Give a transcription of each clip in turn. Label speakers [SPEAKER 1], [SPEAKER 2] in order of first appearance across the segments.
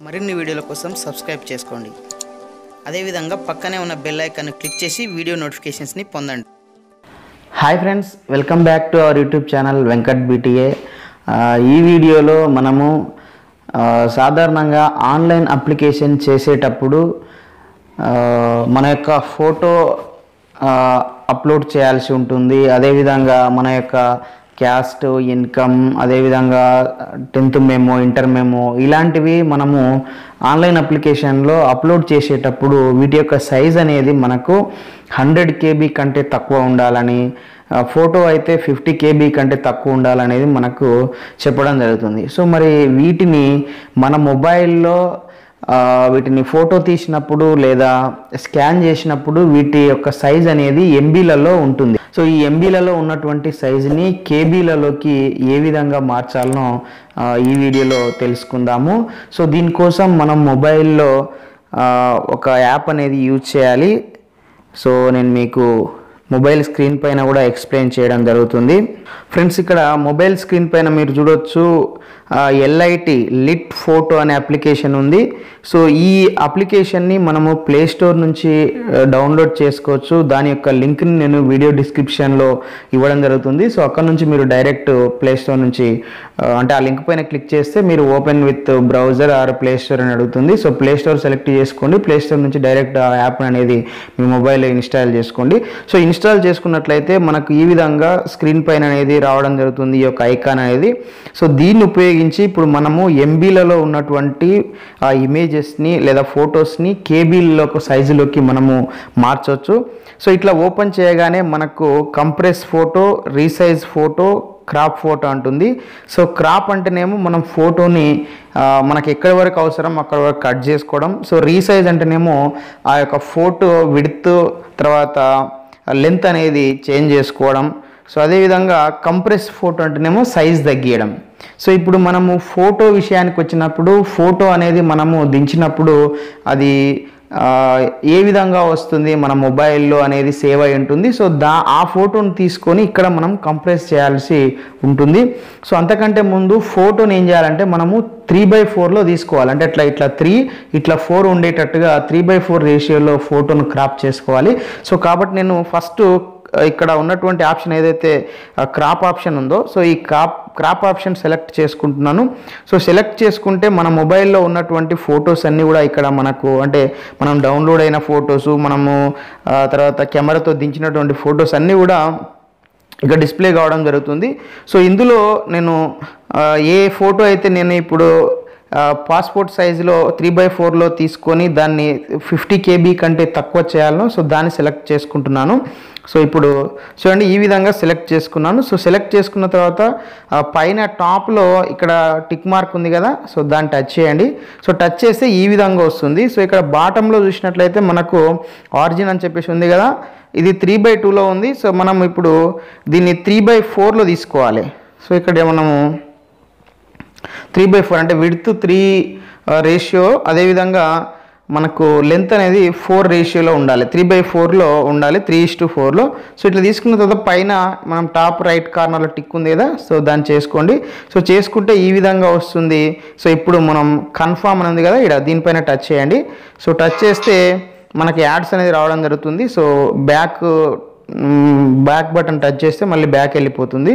[SPEAKER 1] మరిన్ని వీడియోల కోసం సబ్స్క్రైబ్ చేసుకోండి. అదేవిధంగా పక్కనే ఉన్న బెల్ ఐకాన్ని క్లిక్ చేసి వీడియో నోటిఫికేషన్స్ని పొందండి.
[SPEAKER 2] Hi friends welcome back to our YouTube channel Venkat BTA ఈ వీడియోలో మనము సాధారణంగా ఆన్లైన్ అప్లికేషన్ చేసేటప్పుడు మన యొక్క ఫోటో అప్లోడ్ చేయాల్సి ఉంటుంది. అదేవిధంగా మన యొక్క క్యాస్ట్ ఇన్కమ్ అదేవిధంగా టెన్త్ మేమో ఇంటర్ మేమో ఇలాంటివి మనము ఆన్లైన్ అప్లికేషన్లో అప్లోడ్ చేసేటప్పుడు వీటి యొక్క సైజ్ అనేది మనకు హండ్రెడ్ కేబీ కంటే తక్కువ ఉండాలని ఫోటో అయితే ఫిఫ్టీ కేబీ కంటే తక్కువ ఉండాలనేది మనకు చెప్పడం జరుగుతుంది. సో మరి వీటిని మన మొబైల్లో వీటిని ఫోటో తీసినప్పుడు లేదా స్కాన్ చేసినప్పుడు వీటి యొక్క సైజ్ అనేది ఎంబీలలో ఉంటుంది. సో ఈ ఎంబీలలో ఉన్నటువంటి సైజుని కేబీలలోకి ఏ విధంగా మార్చాలనో ఈ వీడియోలో తెలుసుకుందాము. సో దీనికోసం మనం మొబైల్లో ఒక యాప్ అనేది యూజ్ చేయాలి. సో నేను మీకు మొబైల్ స్క్రీన్ పైన కూడా ఎక్స్ప్లెయిన్ చేయడం జరుగుతుంది. ఫ్రెండ్స్ ఇక్కడ మొబైల్ స్క్రీన్ పైన మీరు చూడొచ్చు ఎల్ఐటి లిట్ ఫోటో అనే అప్లికేషన్ ఉంది. సో ఈ అప్లికేషన్ని మనము ప్లే స్టోర్ నుంచి డౌన్లోడ్ చేసుకోవచ్చు. దాని యొక్క లింక్ని నేను వీడియో డిస్క్రిప్షన్లో ఇవ్వడం జరుగుతుంది. సో అక్కడ నుంచి మీరు డైరెక్ట్ ప్లే స్టోర్ నుంచి అంటే ఆ లింక్ పైన క్లిక్ చేస్తే మీరు open with browser or play store అని అడుగుతుంది. సో ప్లే స్టోర్ సెలెక్ట్ చేసుకోండి. ప్లే స్టోర్ నుంచి డైరెక్ట్ ఆ యాప్ అనేది మీ మొబైల్ ఇన్స్టాల్ చేసుకోండి. సో ఇన్స్టాల్ ఇన్స్టాల్ చేసుకున్నట్లయితే మనకు ఈ విధంగా స్క్రీన్ పైన అనేది రావడం జరుగుతుంది ఈ యొక్క ఐకాన్ అనేది. సో దీన్ని ఉపయోగించి ఇప్పుడు మనము ఎంబీలలో ఉన్నటువంటి ఆ ఇమేజెస్ని లేదా ఫొటోస్ని కేబీల్లో సైజులోకి మనము మార్చవచ్చు సో ఇట్లా ఓపెన్ చేయగానే మనకు compress photo resize photo crop photo అంటుంది. సో క్రాప్ అంటేనేమో మనం ఫోటోని మనకి ఎక్కడి వరకు అవసరం అక్కడ వరకు కట్ చేసుకోవడం. సో రీసైజ్ అంటేనేమో ఆ యొక్క ఫోటో విడుత్ తర్వాత లెంత్ అనేది చేంజ్ చేసుకోవడం. సో అదేవిధంగా కంప్రెస్ ఫోటో అంటేనేమో సైజ్ తగ్గియడం. సో ఇప్పుడు మనము ఫోటో విషయానికి వచ్చినప్పుడు ఫోటో అనేది మనము దించినప్పుడు అది ఏ విధంగా వస్తుంది మన మొబైల్లో అనేది సేవ్ అయి ఉంటుంది. సో దా ఆ ఫోటోను తీసుకొని ఇక్కడ మనం కంప్రెస్ చేయాల్సి ఉంటుంది. సో అంతకంటే ముందు ఫోటోని ఏం చేయాలంటే మనము త్రీ బై ఫోర్లో తీసుకోవాలి. అంటే ఇట్లా ఇట్లా త్రీ ఇట్లా ఫోర్ ఉండేటట్టుగా త్రీ బై ఫోర్ రేషియోలో ఫోటోను క్రాప్ చేసుకోవాలి. సో కాబట్టి నేను ఫస్ట్ ఇక్కడ ఉన్నటువంటి ఆప్షన్ ఏదైతే క్రాప్ ఆప్షన్ ఉందో సో ఈ క్రాప్ క్రాప్ ఆప్షన్ సెలెక్ట్ చేసుకుంటున్నాను. సో సెలెక్ట్ చేసుకుంటే మన మొబైల్లో ఉన్నటువంటి ఫొటోస్ అన్నీ కూడా ఇక్కడ మనకు అంటే మనం డౌన్లోడ్ అయిన ఫొటోస్ మనము తర్వాత కెమెరాతో దించినటువంటి ఫొటోస్ అన్నీ కూడా ఇక డిస్ప్లే కావడం జరుగుతుంది. సో ఇందులో నేను ఏ ఫోటో అయితే నేను ఇప్పుడు పాస్పోర్ట్ సైజులో త్రీ బై ఫోర్లో తీసుకొని దాన్ని ఫిఫ్టీ కేబీ కంటే తక్కువ చేయాలను. సో దాన్ని సెలెక్ట్ చేసుకుంటున్నాను. సో ఇప్పుడు చూడండి ఈ విధంగా సెలెక్ట్ చేసుకున్నాను. సో సెలెక్ట్ చేసుకున్న తర్వాత పైన టాప్లో ఇక్కడ టిక్ మార్క్ ఉంది కదా సో దాన్ని టచ్ చేయండి. సో టచ్ చేస్తే ఈ విధంగా వస్తుంది. సో ఇక్కడ బాటంలో చూసినట్లయితే మనకు ఆరిజిన్ అని చెప్పేసి ఉంది కదా ఇది త్రీ బై టూలో ఉంది. సో మనం ఇప్పుడు దీన్ని త్రీ బై ఫోర్లో తీసుకోవాలి. సో ఇక్కడ మనము త్రీ బై ఫోర్ అంటే విడ్త్ త్రీ రేషియో. అదేవిధంగా మనకు లెంత్ అనేది ఫోర్ రేషియోలో ఉండాలి. త్రీ బై ఫోర్లో ఉండాలి త్రీ ఇస్ టు ఫోర్లో. సో ఇట్లా తీసుకున్న తర్వాత పైన మనం టాప్ రైట్ కార్నర్లో టిక్ ఉంది కదా సో దాన్ని చేసుకోండి. సో చేసుకుంటే ఈ విధంగా వస్తుంది. సో ఇప్పుడు మనం కన్ఫామ్ అని ఉంది కదా ఇక్కడ దీనిపైన టచ్ చేయండి. సో టచ్ చేస్తే మనకి యాడ్స్ అనేది రావడం జరుగుతుంది. So back back button touch చేస్తే మళ్ళీ బ్యాక్ వెళ్ళిపోతుంది.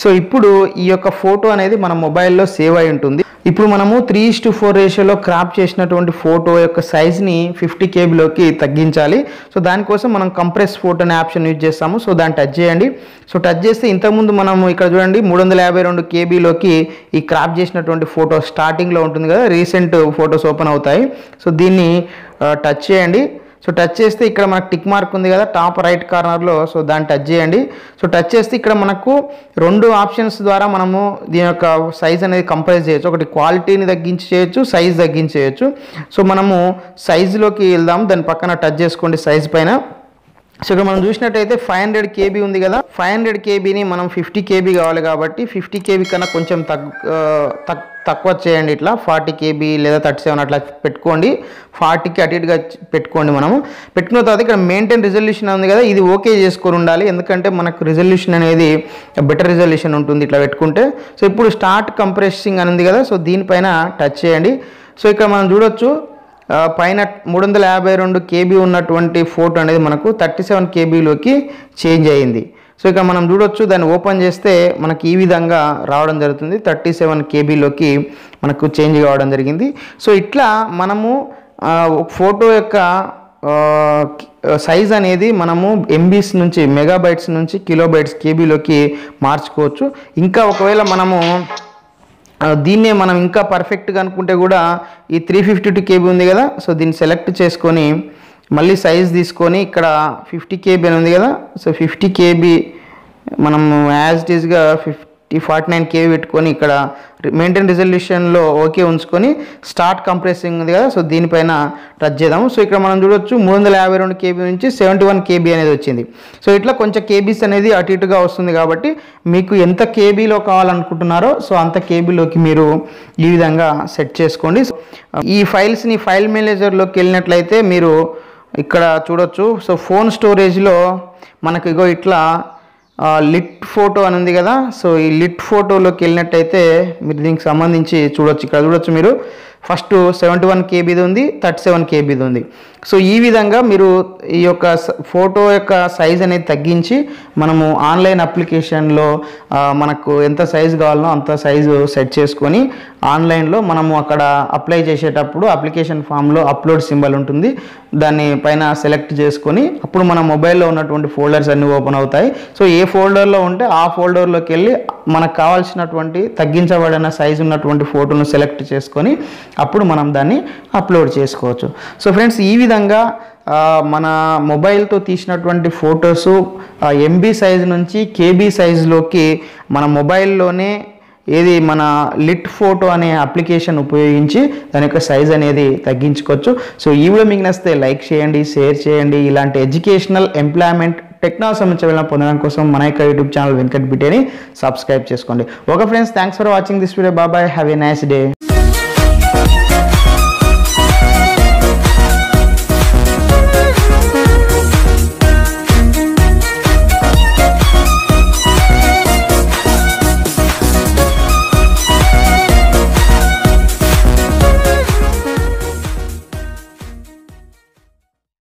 [SPEAKER 2] సో ఇప్పుడు ఈ యొక్క ఫోటో అనేది మన మొబైల్లో సేవ్ అయి ఉంటుంది. ఇప్పుడు మనము త్రీ ఇస్ టు ఫోర్ రేషియోలో క్రాప్ చేసినటువంటి ఫోటో యొక్క సైజ్ని ఫిఫ్టీ కేబీలోకి తగ్గించాలి. సో దానికోసం మనం కంప్రెస్ ఫోటో అనే ఆప్షన్ యూజ్ చేస్తాము. సో దాన్ని టచ్ చేయండి. సో టచ్ చేస్తే ఇంతకుముందు మనము ఇక్కడ చూడండి మూడు వందల యాభై రెండు కేబీలోకి ఈ క్రాప్ చేసినటువంటి ఫోటో స్టార్టింగ్లో ఉంటుంది కదా రీసెంట్ ఫొటోస్ ఓపెన్ అవుతాయి. సో దీన్ని uh, టచ్ చేయండి. సో టచ్ చేస్తే ఇక్కడ మనకు టిక్ మార్క్ ఉంది కదా టాప్ రైట్ కార్నర్లో. సో దాన్ని టచ్ చేయండి. సో టచ్ చేస్తే ఇక్కడ మనకు రెండు ఆప్షన్స్ ద్వారా మనము దీని యొక్క సైజ్ అనేది కంప్రైజ్ చేయొచ్చు. ఒకటి క్వాలిటీని తగ్గించి చేయొచ్చు సైజ్ తగ్గించి చేయొచ్చు. సో మనము సైజులోకి వెళ్దాం. దాని పక్కన టచ్ చేసుకోండి సైజ్ పైన. సో ఇక్కడ మనం చూసినట్టయితే ఫైవ్ హండ్రెడ్ కేబీ ఉంది కదా. ఫైవ్ హండ్రెడ్ కేబీని మనం ఫిఫ్టీ కేబీ కావాలి కాబట్టి ఫిఫ్టీ కేబీ కన్నా కొంచెం తగ్ తక్ తక్కువ చేయండి ఇట్లా. ఫార్టీ కేబీ లేదా థర్టీ సెవెన్ అట్లా పెట్టుకోండి. ఫార్టీకి అటు ఇటుగా పెట్టుకోండి మనము. పెట్టుకున్న తర్వాత ఇక్కడ మెయింటైన్ రిజల్యూషన్ ఉంది కదా ఇది ఓకే చేసుకొని ఉండాలి. ఎందుకంటే మనకు రిజల్యూషన్ అనేది బెటర్ రిజల్యూషన్ ఉంటుంది ఇట్లా పెట్టుకుంటే. సో ఇప్పుడు స్టార్ట్ కంప్రెసింగ్ అనేది కదా సో దీనిపైన టచ్ చేయండి. సో ఇక్కడ మనం చూడొచ్చు పైన మూడు వందల యాభై రెండు కేబీ ఉన్నటువంటి ఫోటో అనేది మనకు థర్టీ సెవెన్ కేబీలోకి చేంజ్ అయ్యింది సో ఇక మనం చూడొచ్చు దాన్ని ఓపెన్ చేస్తే మనకి ఈ విధంగా రావడం జరుగుతుంది. థర్టీ సెవెన్ కేబీలోకి మనకు చేంజ్ కావడం జరిగింది. సో ఇట్లా మనము ఫోటో యొక్క సైజ్ అనేది మనము ఎంబీస్ నుంచి మెగాబైట్స్ నుంచి కిలోబైట్స్ కేబీలోకి మార్చుకోవచ్చు. ఇంకా ఒకవేళ మనము దీన్నే మనం ఇంకా పర్ఫెక్ట్గా అనుకుంటే కూడా ఈ త్రీ ఫిఫ్టీ టూ కేబీ ఉంది కదా సో దీన్ని సెలెక్ట్ చేసుకొని మళ్ళీ సైజ్ తీసుకొని ఇక్కడ ఫిఫ్టీ కేబీ అని ఉంది కదా సో ఫిఫ్టీ కేబీ మనం యాజ్ ఇట్ ఈస్గా ఫిఫ్టీ ఫార్టీ నైన్ కేబీ పెట్టుకొని ఇక్కడ మెయింటైన్ రిజల్యూషన్లో ఓకే ఉంచుకొని స్టార్ట్ కంప్రెసింగ్ ఉంది కదా సో దీనిపైన టచ్ చేద్దాము. సో ఇక్కడ మనం చూడొచ్చు మూడు వందల యాభై రెండు కేబీ నుంచి సెవెంటీ వన్ కేబీ అనేది వచ్చింది. సో ఇట్లా కొంచెం కేబీస్ అనేది అటు ఇటుగా వస్తుంది కాబట్టి మీకు ఎంత కేబీలో కావాలనుకుంటున్నారో సో అంత కేబీలోకి మీరు ఈ విధంగా సెట్ చేసుకోండి. ఈ ఫైల్స్ని ఫైల్ మేనేజర్లోకి వెళ్ళినట్లయితే మీరు ఇక్కడ చూడొచ్చు. సో ఫోన్ స్టోరేజ్లో మనకు ఇగో ఇట్లా లిట్ ఫోటో అని ఉంది కదా. సో ఈ లిట్ ఫోటోలోకి వెళ్ళినట్టయితే మీరు దీనికి సంబంధించి చూడొచ్చు. ఇక్కడ చూడొచ్చు మీరు. ఫస్ట్ సెవెంటీ వన్ కేబీది ఉంది థర్టీ సెవెన్ కేబీది ఉంది. సో ఈ విధంగా మీరు ఈ యొక్క స- ఫోటో యొక్క సైజ్ అనేది తగ్గించి మనము ఆన్లైన్ అప్లికేషన్లో మనకు ఎంత సైజు కావాలనో అంత సైజు సెట్ చేసుకొని ఆన్లైన్లో మనము అక్కడ అప్లై చేసేటప్పుడు అప్లికేషన్ ఫామ్లో అప్లోడ్ సింబల్ ఉంటుంది. దాన్ని పైన సెలెక్ట్ చేసుకొని అప్పుడు మన మొబైల్లో ఉన్నటువంటి ఫోల్డర్స్ అన్నీ ఓపెన్ అవుతాయి. సో ఏ ఫోల్డర్లో ఉంటే ఆ ఫోల్డర్లోకి వెళ్ళి మనకు కావాల్సినటువంటి తగ్గించబడిన సైజు ఉన్నటువంటి ఫోటోను సెలెక్ట్ చేసుకొని అప్పుడు మనం దాన్ని అప్లోడ్ చేసుకోవచ్చు. సో ఫ్రెండ్స్ ఈ విధంగా ఆ, మన మొబైల్తో తీసినటువంటి ఫొటోస్ ఎంబీ సైజ్ నుంచి కేబీ సైజులోకి మన మొబైల్లోనే ఏది మన లిట్ ఫోటో అనే అప్లికేషన్ ఉపయోగించి దాని యొక్క సైజ్ అనేది తగ్గించుకోవచ్చు. సో ఈ వీడియో మీకు నచ్చితే లైక్ చేయండి షేర్ చేయండి. ఇలాంటి ఎడ్యుకేషనల్ ఎంప్లాయ్మెంట్ టెక్నాలజీ సంబంధించిన పొందడం కోసం మన యొక్క యూట్యూబ్ ఛానల్ వెంకట్ బిటేని సబ్స్క్రైబ్ చేసుకోండి. Okay friends thanks for watching this video bye bye have a nice day